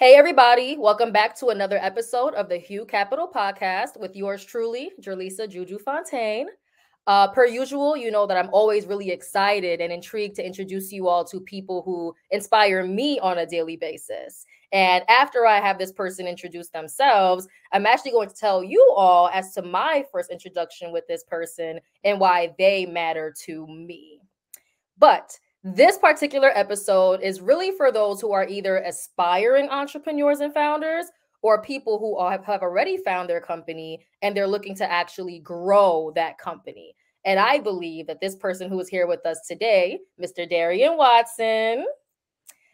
Hey, everybody. Welcome back to another episode of the HuCapital Podcast with yours truly, Jerlisa Juju Fontaine. Uh, per usual, you know that I'm always really excited and intrigued to introduce you all to people who inspire me on a daily basis. And after I have this person introduce themselves, I'm actually going to tell you all as to my first introduction with this person and why they matter to me. But this particular episode is really for those who are either aspiring entrepreneurs and founders or people who have, already found their company and they're looking to actually grow that company. And I believe that this person who is here with us today, Mr. Darrien Watson,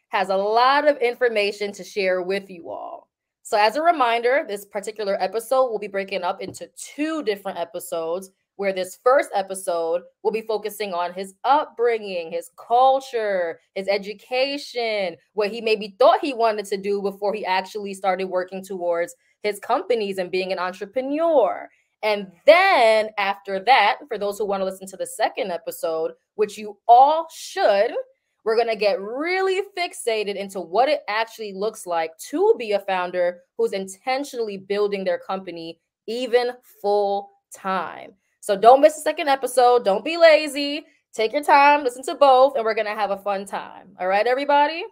has a lot of information to share with you all. So, as a reminder, this particular episode will be breaking up into two different episodes where this first episode will be focusing on his upbringing, his culture, his education, what he maybe thought he wanted to do before he actually started working towards his companies and being an entrepreneur. And then after that, for those who want to listen to the second episode, which you all should, we're going to get really fixated into what it actually looks like to be a founder who's intentionally building their company even full time. So don't miss the second episode. Don't be lazy. Take your time, listen to both, and we're going to have a fun time. All right, everybody?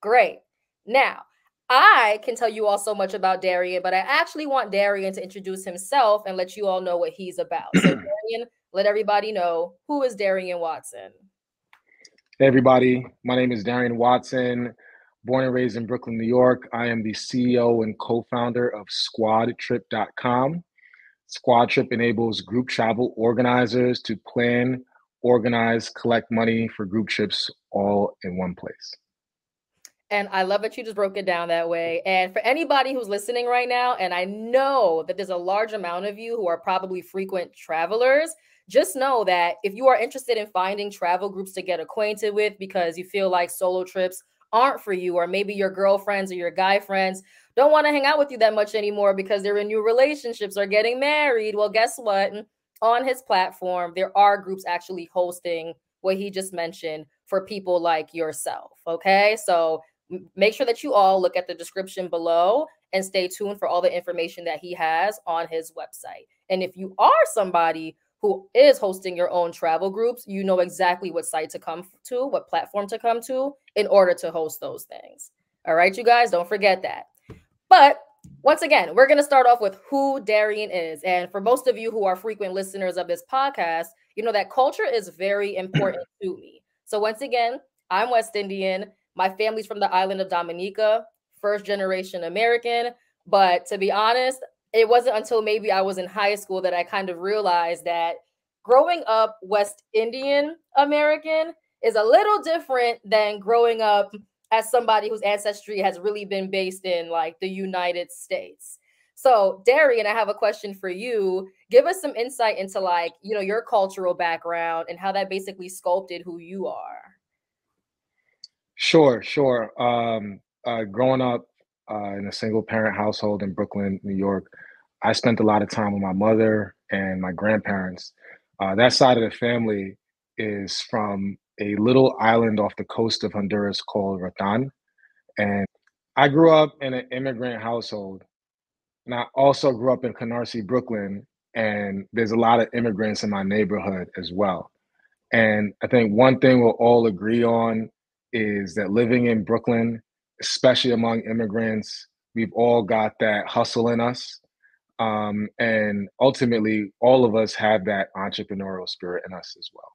Great. Now, I can tell you all so much about Darrien, but I actually want Darrien to introduce himself and let you all know what he's about. So, Darrien, let everybody know who is Darrien Watson. Hey, everybody. My name is Darrien Watson, born and raised in Brooklyn, New York. I am the CEO and co founder of SquadTrip.com. Squad Trip enables group travel organizers to plan, organize, collect money for group trips all in one place. And I love that you just broke it down that way. And for anybody who's listening right now, and I know that there's a large amount of you who are probably frequent travelers, just know that if you are interested in finding travel groups to get acquainted with because you feel like solo trips aren't for you, or maybe your girlfriends or your guy friends don't want to hang out with you that much anymore because they're in new relationships or getting married. Well, guess what? On his platform, there are groups actually hosting what he just mentioned for people like yourself. Okay. So make sure that you all look at the description below and stay tuned for all the information that he has on his website. And if you are somebody who is hosting your own travel groups, you know exactly what site to come to, what platform to come to in order to host those things. All right, you guys, don't forget that. But once again, we're going to start off with who Darrien is. And for most of you who are frequent listeners of this podcast, you know that culture is very important to me. So, once again, I'm West Indian. My family's from the island of Dominica, first generation American. But to be honest, it wasn't until maybe I was in high school that I kind of realized that growing up West Indian American is a little different than growing up as somebody whose ancestry has really been based in like the United States. So, Darrien, I have a question for you. Give us some insight into like, you know, your cultural background and how that basically sculpted who you are. Sure, sure. Um, uh, growing up uh, in a single parent household in Brooklyn, New York, I spent a lot of time with my mother and my grandparents. Uh, that side of the family is from a little island off the coast of Honduras called Roatan. And I grew up in an immigrant household. And I also grew up in Canarsie, Brooklyn. And there's a lot of immigrants in my neighborhood as well. And I think one thing we'll all agree on is that living in Brooklyn, especially among immigrants, we've all got that hustle in us. Um, and ultimately, all of us have that entrepreneurial spirit in us as well.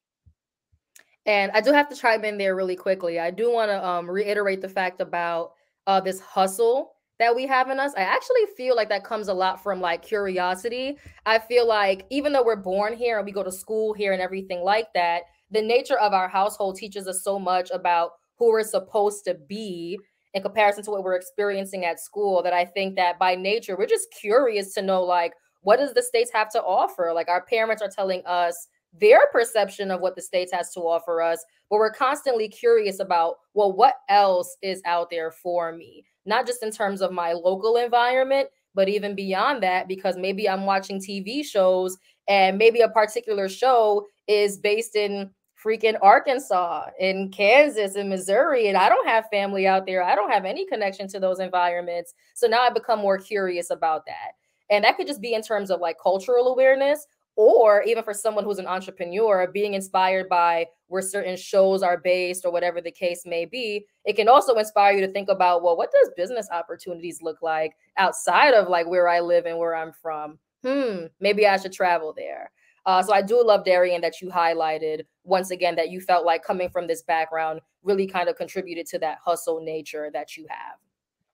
And I do have to chime in there really quickly. I do want to um, reiterate the fact about uh, this hustle that we have in us. I actually feel like that comes a lot from like curiosity. I feel like even though we're born here and we go to school here and everything like that, the nature of our household teaches us so much about who we're supposed to be in comparison to what we're experiencing at school that I think that by nature we're just curious to know like what does the states have to offer? Like our parents are telling us their perception of what the states has to offer us but we're constantly curious about well what else is out there for me not just in terms of my local environment but even beyond that because maybe i'm watching tv shows and maybe a particular show is based in freaking Arkansas, in Kansas, in Missouri, and I don't have family out there. I don't have any connection to those environments. So now I become more curious about that. And that could just be in terms of like cultural awareness, or even for someone who's an entrepreneur, being inspired by where certain shows are based or whatever the case may be. It can also inspire you to think about, well, what does business opportunities look like outside of like where I live and where I'm from? Hmm, maybe I should travel there. Uh, so I do love Darrien that you highlighted once again that you felt like coming from this background really kind of contributed to that hustle nature that you have.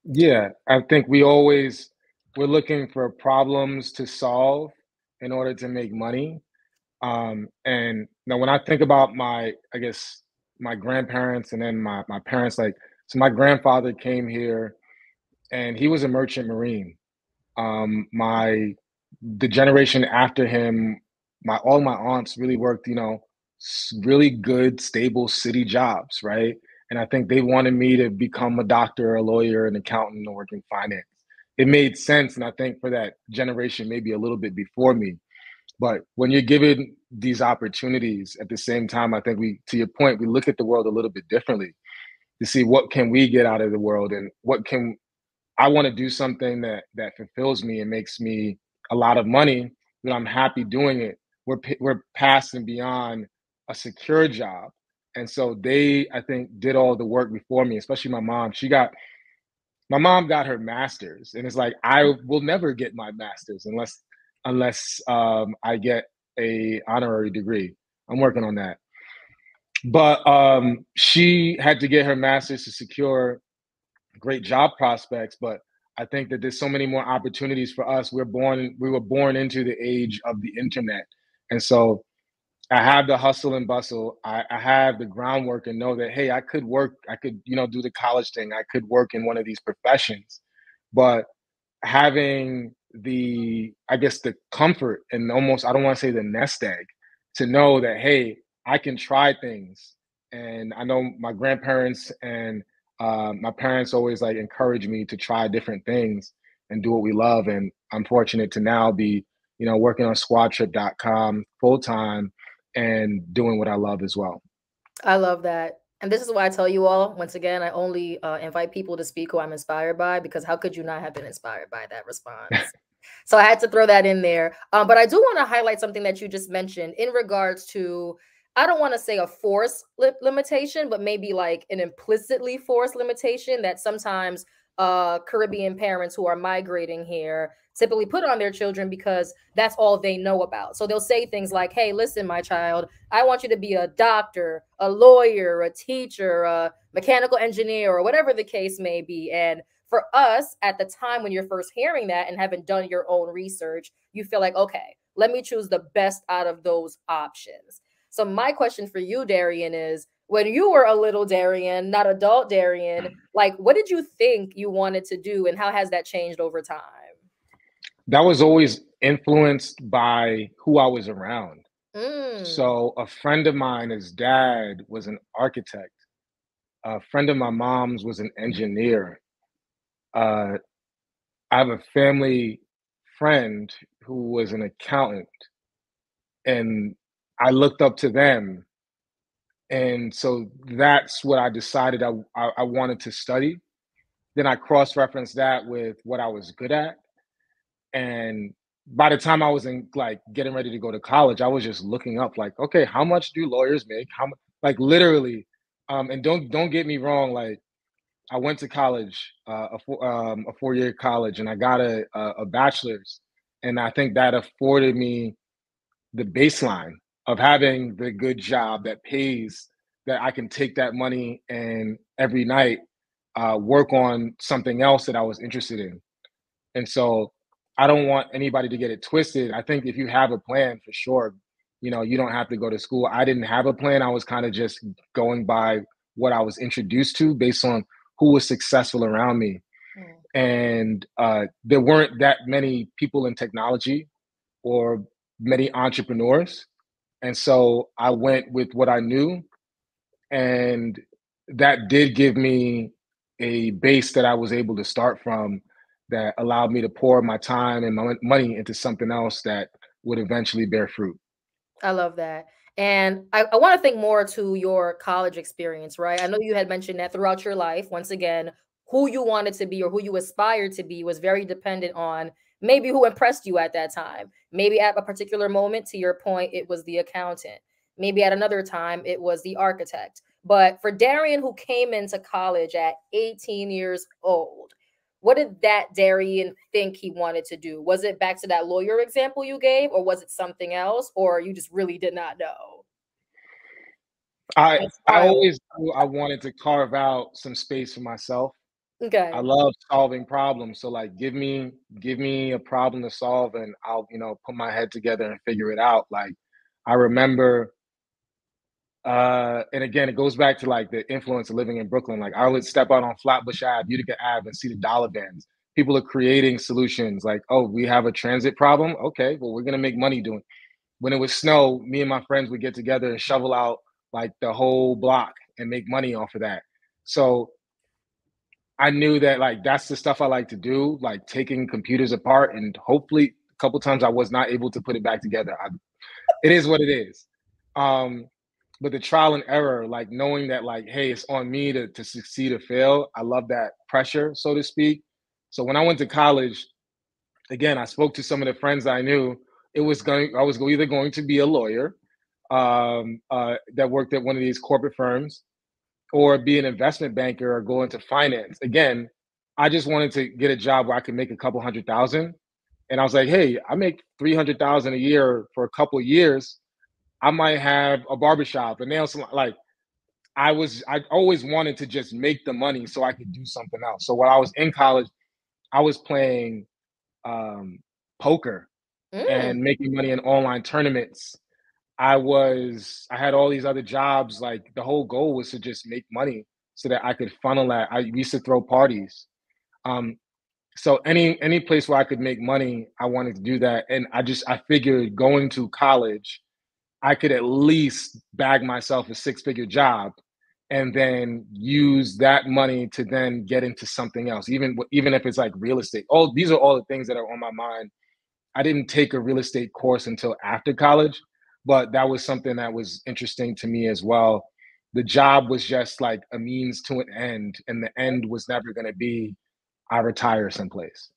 Yeah, I think we always we're looking for problems to solve in order to make money. Um, and now when I think about my, I guess my grandparents and then my my parents, like so my grandfather came here and he was a merchant marine. Um, my the generation after him my all my aunts really worked, you know, really good, stable city jobs, right? And I think they wanted me to become a doctor, a lawyer, an accountant, or work in finance. It made sense, and I think for that generation, maybe a little bit before me. But when you're given these opportunities at the same time, I think we, to your point, we look at the world a little bit differently to see what can we get out of the world and what can I want to do something that that fulfills me and makes me a lot of money, that I'm happy doing it we're we're past and beyond a secure job. And so they, I think, did all the work before me, especially my mom. She got my mom got her master's, and it's like I will never get my master's unless unless um, I get a honorary degree. I'm working on that. But um, she had to get her master's to secure great job prospects. But I think that there's so many more opportunities for us. We're born, we were born into the age of the internet and so I have the hustle and bustle. I, I, have the groundwork and know that, hey, I could work, I could, you know, do the college thing. I could work in one of these professions. But having the, I guess, the comfort and almost, I don't want to say the nest egg to know that, hey, I can try things. And I know my grandparents and uh, my parents always like encourage me to try different things and do what we love. And I'm fortunate to now be you know, working on squadtrip.com full time and doing what I love as well. I love that. And this is why I tell you all, once again, I only uh, invite people to speak who I'm inspired by because how could you not have been inspired by that response? so I had to throw that in there. Um, but I do want to highlight something that you just mentioned in regards to, I don't want to say a force li- limitation, but maybe like an implicitly forced limitation that sometimes uh, Caribbean parents who are migrating here typically put on their children because that's all they know about. So they'll say things like, Hey, listen, my child, I want you to be a doctor, a lawyer, a teacher, a mechanical engineer, or whatever the case may be. And for us at the time when you're first hearing that and haven't done your own research, you feel like, okay, let me choose the best out of those options. So, my question for you, Darrien, is when you were a little Darrien, not adult Darrien, mm. like what did you think you wanted to do and how has that changed over time? That was always influenced by who I was around. Mm. So a friend of mine, his dad was an architect. A friend of my mom's was an engineer. Uh, I have a family friend who was an accountant, and I looked up to them, and so that's what I decided I, I, I wanted to study. Then I cross-referenced that with what I was good at, and by the time I was in like getting ready to go to college, I was just looking up like, okay, how much do lawyers make? How? Like literally, um, and don't don't get me wrong, like I went to college, uh, a four um, a four year college, and I got a, a a bachelor's, and I think that afforded me the baseline of having the good job that pays that I can take that money and every night uh, work on something else that I was interested in, and so I don't want anybody to get it twisted. I think if you have a plan for sure, you know, you don't have to go to school. I didn't have a plan. I was kind of just going by what I was introduced to based on who was successful around me. Mm. And uh, there weren't that many people in technology or many entrepreneurs. And so I went with what I knew. And that did give me a base that I was able to start from that allowed me to pour my time and my money into something else that would eventually bear fruit. I love that. And I, I want to think more to your college experience, right? I know you had mentioned that throughout your life, once again, who you wanted to be or who you aspired to be was very dependent on maybe who impressed you at that time. Maybe at a particular moment, to your point, it was the accountant. Maybe at another time, it was the architect. But for Darrien, who came into college at 18 years old, what did that Darian think he wanted to do? Was it back to that lawyer example you gave, or was it something else, or you just really did not know? I I always knew I wanted to carve out some space for myself. Okay. I love solving problems. So like give me give me a problem to solve and I'll, you know, put my head together and figure it out. Like I remember uh and again it goes back to like the influence of living in Brooklyn. Like I would step out on Flatbush Ave, Utica Ave and see the dollar vans. People are creating solutions like, oh, we have a transit problem. Okay, well, we're gonna make money doing. When it was snow, me and my friends would get together and shovel out like the whole block and make money off of that. So I knew that like that's the stuff I like to do, like taking computers apart and hopefully a couple times I was not able to put it back together. I, it is what it is. Um, but the trial and error, like knowing that like, hey, it's on me to, to succeed or fail. I love that pressure, so to speak. So when I went to college, again, I spoke to some of the friends I knew. It was going, I was either going to be a lawyer um, uh, that worked at one of these corporate firms, or be an investment banker or go into finance. Again, I just wanted to get a job where I could make a couple hundred thousand. And I was like, hey, I make 300,000 a year for a couple years. I might have a barbershop, a nail salon. Like, I was, I always wanted to just make the money so I could do something else. So while I was in college, I was playing um, poker mm. and making money in online tournaments I was I had all these other jobs. Like the whole goal was to just make money so that I could funnel that. I used to throw parties. Um, so any any place where I could make money, I wanted to do that. And I just I figured going to college, I could at least bag myself a six figure job and then use that money to then get into something else even even if it's like real estate all these are all the things that are on my mind i didn't take a real estate course until after college but that was something that was interesting to me as well. The job was just like a means to an end, and the end was never going to be I retire someplace.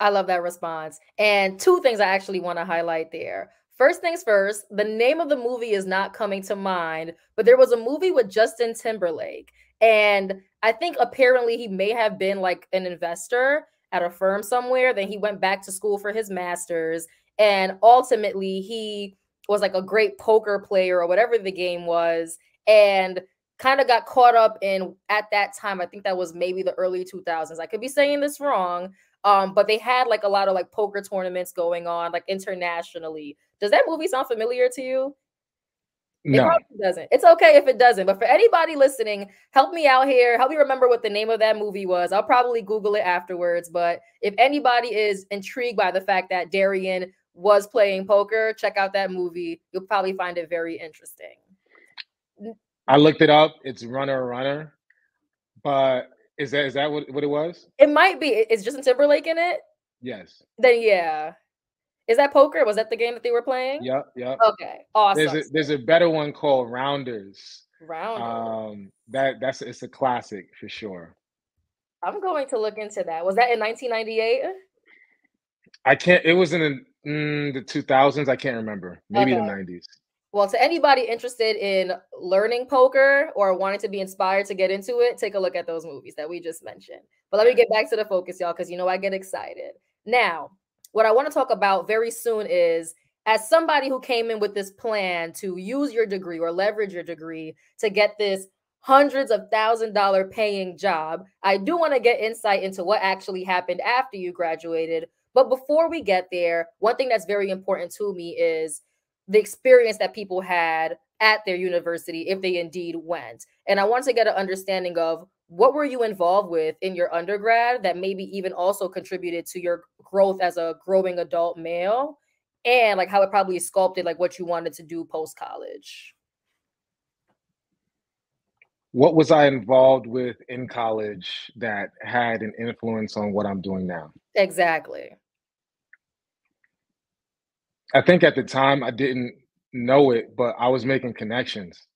I love that response. And two things I actually want to highlight there. First things first, the name of the movie is not coming to mind, but there was a movie with Justin Timberlake. And I think apparently he may have been like an investor at a firm somewhere. Then he went back to school for his master's. And ultimately, he was like a great poker player or whatever the game was and kind of got caught up in at that time i think that was maybe the early 2000s i could be saying this wrong um but they had like a lot of like poker tournaments going on like internationally does that movie sound familiar to you no. It doesn't. It's okay if it doesn't. But for anybody listening, help me out here. Help me remember what the name of that movie was. I'll probably Google it afterwards. But if anybody is intrigued by the fact that Darrien was playing poker, check out that movie. You'll probably find it very interesting. I looked it up. It's Runner Runner. But is that is that what, what it was? It might be. Is Justin Timberlake in it? Yes. Then yeah. Is that poker? Was that the game that they were playing? Yep, yep. Okay, awesome. There's a, there's a better one called Rounders. Rounders. Um, that that's it's a classic for sure. I'm going to look into that. Was that in 1998? I can't. It was in the Mm, the 2000s, I can't remember. Maybe okay. the 90s. Well, to anybody interested in learning poker or wanting to be inspired to get into it, take a look at those movies that we just mentioned. But let me get back to the focus, y'all, because you know I get excited. Now, what I want to talk about very soon is as somebody who came in with this plan to use your degree or leverage your degree to get this hundreds of thousand dollar paying job, I do want to get insight into what actually happened after you graduated but before we get there, one thing that's very important to me is the experience that people had at their university if they indeed went. And I want to get an understanding of what were you involved with in your undergrad that maybe even also contributed to your growth as a growing adult male and like how it probably sculpted like what you wanted to do post college. What was I involved with in college that had an influence on what I'm doing now? Exactly. I think at the time I didn't know it, but I was making connections.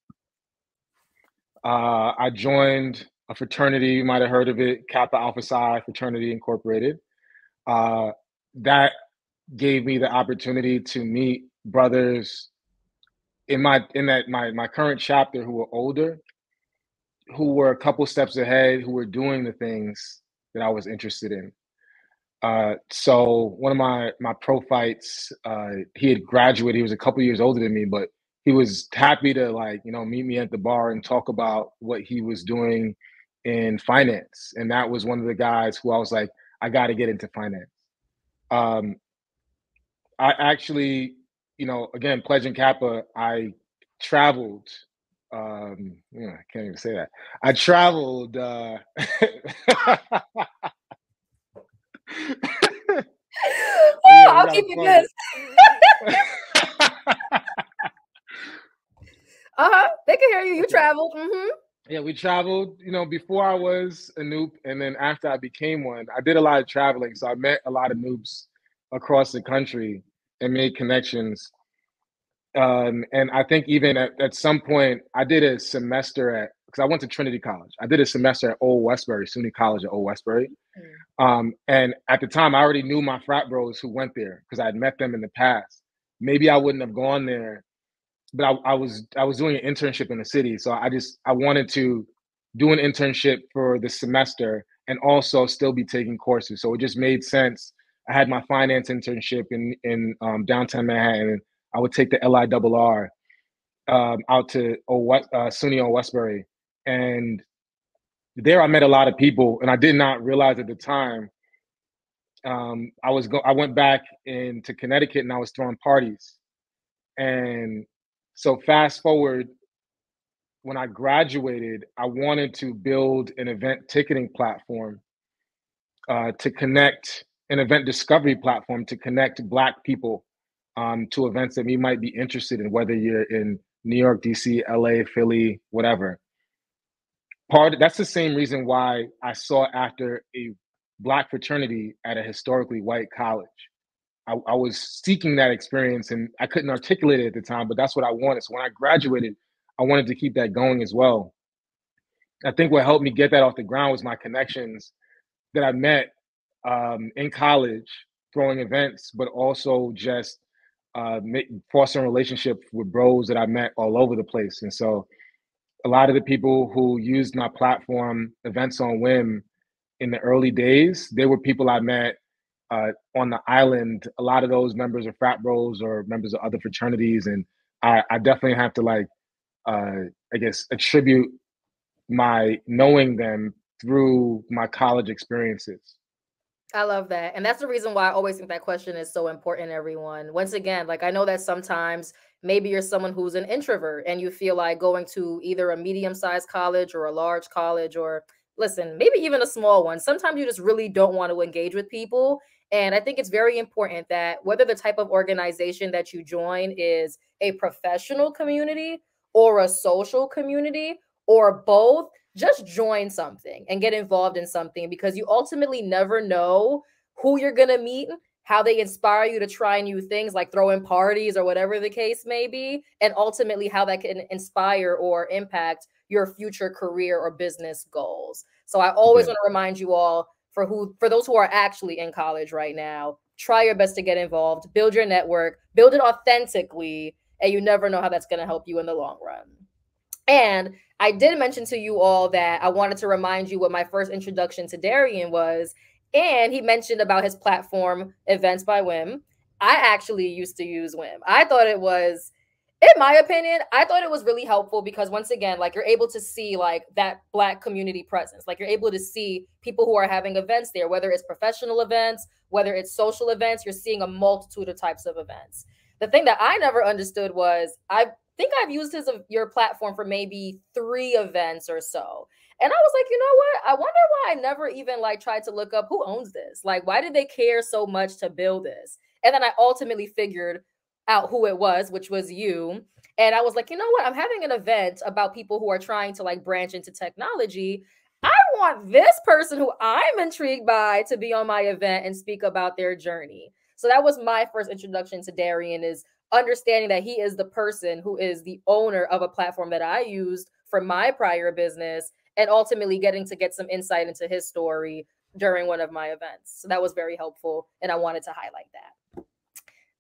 Uh, I joined a fraternity, you might have heard of it, Kappa Alpha Psi Fraternity Incorporated. Uh, that gave me the opportunity to meet brothers in my in that my my current chapter who were older, who were a couple steps ahead, who were doing the things that I was interested in. Uh, so one of my my prophytes, uh, he had graduated. He was a couple years older than me, but he was happy to like you know meet me at the bar and talk about what he was doing in finance. And that was one of the guys who I was like, I got to get into finance. Um, I actually, you know, again, Pledge and Kappa, I traveled. Um, yeah, I can't even say that. I traveled. Uh, oh, I'll keep it good. uh huh. They can hear you. You traveled. Mm-hmm. Yeah, we traveled. You know, before I was a Nupe, and then after I became one, I did a lot of traveling. So I met a lot of Nupes across the country and made connections. Um, and I think even at, at some point, I did a semester at because I went to Trinity College. I did a semester at Old Westbury, SUNY College at Old Westbury. Mm. Um, and at the time, I already knew my frat bros who went there because I had met them in the past. Maybe I wouldn't have gone there, but I, I was I was doing an internship in the city, so I just I wanted to do an internship for the semester and also still be taking courses. So it just made sense. I had my finance internship in in um, downtown Manhattan. I would take the LIRR um, out to West, uh, SUNY Old Westbury and there I met a lot of people, and I did not realize at the time. Um, I was go. I went back into Connecticut, and I was throwing parties, and so fast forward, when I graduated, I wanted to build an event ticketing platform uh, to connect an event discovery platform to connect Black people um, to events that we might be interested in, whether you're in New York, DC, LA, Philly, whatever part that's the same reason why I sought after a black fraternity at a historically white college. I, I, was seeking that experience and I couldn't articulate it at the time, but that's what I wanted. So when I graduated, I wanted to keep that going as well. I think what helped me get that off the ground was my connections that I met um, in college, throwing events, but also just uh, fostering relationship with bros that I met all over the place. And so a lot of the people who used my platform, Events on Whim, in the early days, they were people I met uh, on the island. A lot of those members are frat bros or members of other fraternities, and I, I definitely have to like, uh, I guess, attribute my knowing them through my college experiences. I love that. And that's the reason why I always think that question is so important, everyone. Once again, like I know that sometimes maybe you're someone who's an introvert and you feel like going to either a medium sized college or a large college or listen, maybe even a small one. Sometimes you just really don't want to engage with people. And I think it's very important that whether the type of organization that you join is a professional community or a social community or both, just join something and get involved in something because you ultimately never know who you're going to meet, how they inspire you to try new things like throwing parties or whatever the case may be, and ultimately how that can inspire or impact your future career or business goals. So I always yeah. want to remind you all for who for those who are actually in college right now, try your best to get involved, build your network, build it authentically, and you never know how that's going to help you in the long run. And I did mention to you all that I wanted to remind you what my first introduction to Darrien was. And he mentioned about his platform, Events by Whim I actually used to use Whim I thought it was, in my opinion, I thought it was really helpful because once again, like you're able to see like that black community presence. Like you're able to see people who are having events there, whether it's professional events, whether it's social events, you're seeing a multitude of types of events. The thing that I never understood was I think I've used his your platform for maybe three events or so. And I was like, you know what? I wonder why I never even like tried to look up who owns this. Like, why did they care so much to build this? And then I ultimately figured out who it was, which was you. And I was like, you know what? I'm having an event about people who are trying to like branch into technology. I want this person who I'm intrigued by to be on my event and speak about their journey. So that was my first introduction to Darrien is understanding that he is the person who is the owner of a platform that I used for my prior business and ultimately getting to get some insight into his story during one of my events. So that was very helpful. And I wanted to highlight that.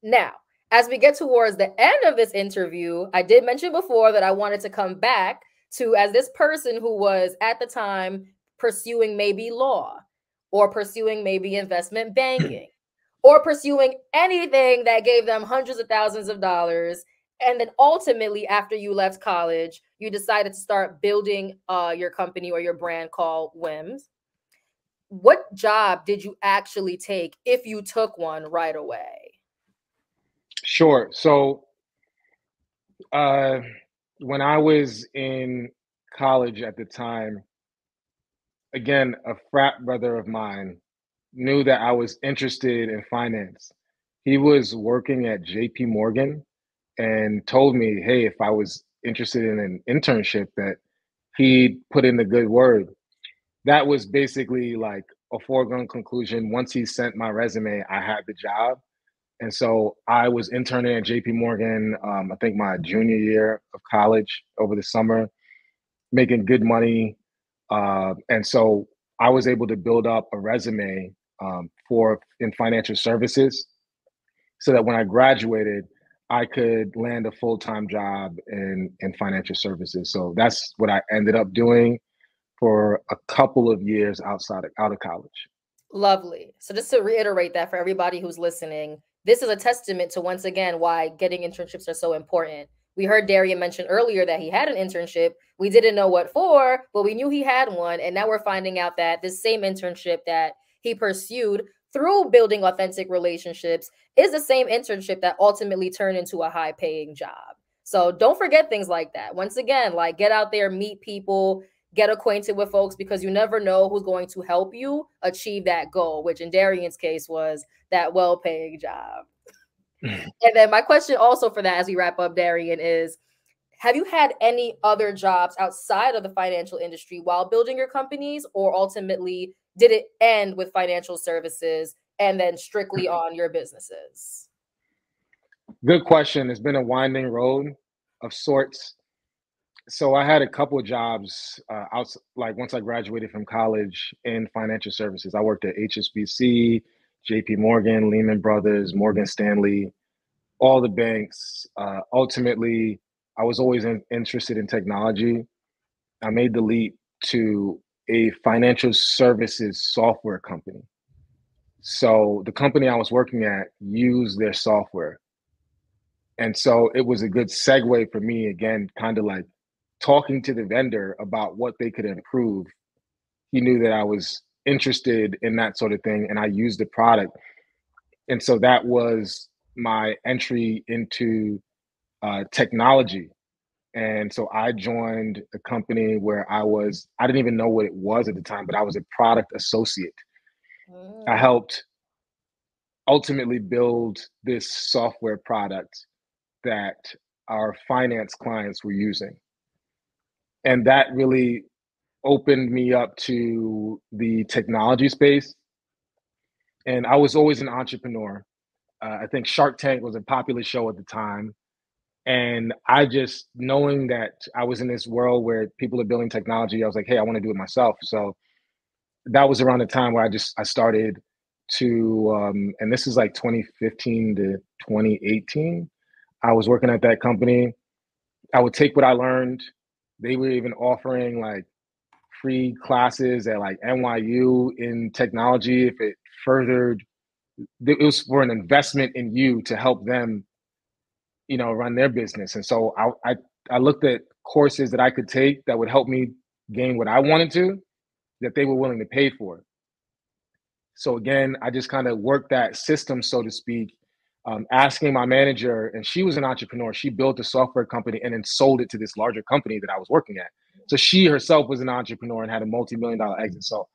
Now, as we get towards the end of this interview, I did mention before that I wanted to come back to as this person who was at the time pursuing maybe law or pursuing maybe investment banking or pursuing anything that gave them hundreds of thousands of dollars. And then ultimately after you left college you decided to start building uh, your company or your brand called Whims. What job did you actually take if you took one right away sure so uh, when i was in college at the time again a frat brother of mine knew that i was interested in finance he was working at jp morgan and told me, hey, if I was interested in an internship, that he'd put in a good word. That was basically like a foregone conclusion. Once he sent my resume, I had the job. And so I was interning at JP Morgan, um, I think my junior year of college over the summer, making good money. Uh, and so I was able to build up a resume um, for in financial services so that when I graduated, I could land a full time job in in financial services. So that's what I ended up doing for a couple of years outside of out of college. Lovely. So just to reiterate that for everybody who's listening, this is a testament to once again why getting internships are so important. We heard Darrien mention earlier that he had an internship. We didn't know what for, but we knew he had one. And now we're finding out that this same internship that he pursued through building authentic relationships is the same internship that ultimately turned into a high paying job. So don't forget things like that. Once again, like get out there, meet people, get acquainted with folks because you never know who's going to help you achieve that goal, which in Darrien's case was that well paying job. and then my question also for that as we wrap up, Darrien, is have you had any other jobs outside of the financial industry while building your companies or ultimately did it end with financial services and then strictly on your businesses? Good question. It's been a winding road of sorts. So I had a couple of jobs uh, out, like once I graduated from college in financial services. I worked at HSBC, J.P. Morgan, Lehman Brothers, Morgan Stanley, all the banks. Uh, ultimately, I was always in, interested in technology. I made the leap to a financial services software company. So the company I was working at used their software. And so it was a good segue for me, again, kind of like talking to the vendor about what they could improve. He knew that I was interested in that sort of thing and I used the product. And so that was my entry into uh, technology and so I joined a company where I was, I didn't even know what it was at the time, but I was a product associate. Mm. I helped ultimately build this software product that our finance clients were using. And that really opened me up to the technology space. And I was always an entrepreneur. Uh, I think Shark Tank was a popular show at the time. And I just knowing that I was in this world where people are building technology, I was like, hey, I want to do it myself. So that was around the time where I just I started to um, and this is like 2015 to 2018. I was working at that company. I would take what I learned. They were even offering like free classes at like NYU in technology if it furthered it was for an investment in you to help them you know, run their business. And so I, I, I looked at courses that I could take that would help me gain what I wanted to, that they were willing to pay for. So again, I just kind of worked that system, so to speak, um, asking my manager, and she was an entrepreneur. She built a software company and then sold it to this larger company that I was working at. So she herself was an entrepreneur and had a multi-million dollar exit. So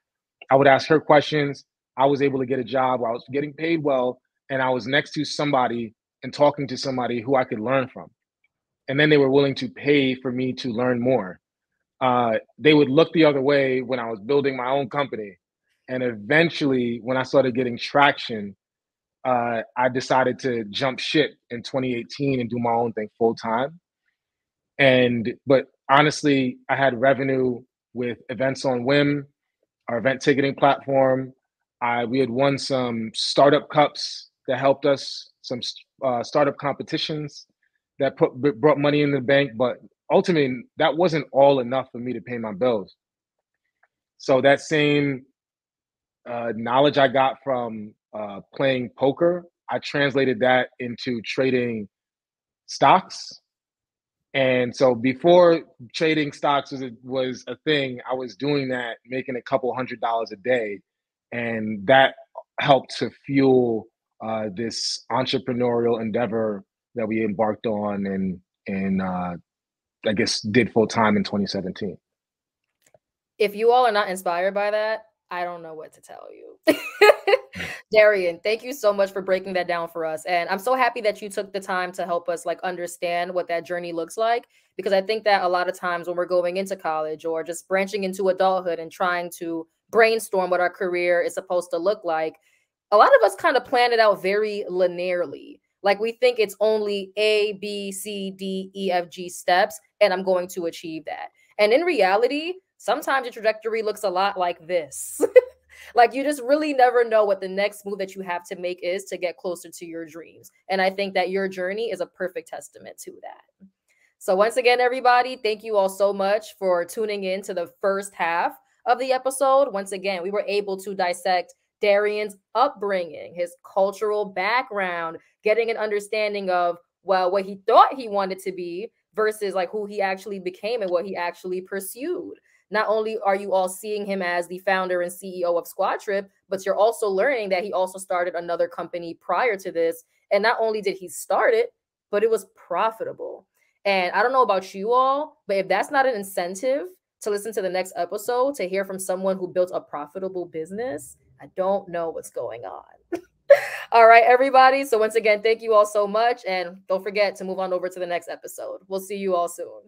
I would ask her questions. I was able to get a job I was getting paid well, and I was next to somebody and talking to somebody who I could learn from. And then they were willing to pay for me to learn more. Uh, they would look the other way when I was building my own company. And eventually, when I started getting traction, uh, I decided to jump ship in 2018 and do my own thing full time. And but honestly, I had revenue with events on Whim, our event ticketing platform. I we had won some startup cups that helped us, some uh, startup competitions that put brought money in the bank. But ultimately, that wasn't all enough for me to pay my bills. So that same uh, knowledge I got from uh, playing poker, I translated that into trading stocks. And so before trading stocks was a, was a thing, I was doing that, making a couple hundred dollars a day, and that helped to fuel uh, this entrepreneurial endeavor that we embarked on and and uh, I guess did full time in 2017. If you all are not inspired by that, I don't know what to tell you. Darrien, thank you so much for breaking that down for us. And I'm so happy that you took the time to help us like understand what that journey looks like because I think that a lot of times when we're going into college or just branching into adulthood and trying to brainstorm what our career is supposed to look like, a lot of us kind of plan it out very linearly. Like we think it's only A, B, C, D, E, F, G steps, and I'm going to achieve that. And in reality, sometimes your trajectory looks a lot like this. like you just really never know what the next move that you have to make is to get closer to your dreams. And I think that your journey is a perfect testament to that. So, once again, everybody, thank you all so much for tuning in to the first half of the episode. Once again, we were able to dissect Darrien's upbringing, his cultural background, getting an understanding of, well, what he thought he wanted to be versus like who he actually became and what he actually pursued. Not only are you all seeing him as the founder and CEO of Squad Trip, but you're also learning that he also started another company prior to this. And not only did he start it, but it was profitable. And I don't know about you all, but if that's not an incentive to listen to the next episode to hear from someone who built a profitable business, I don't know what's going on. all right, everybody. So, once again, thank you all so much. And don't forget to move on over to the next episode. We'll see you all soon.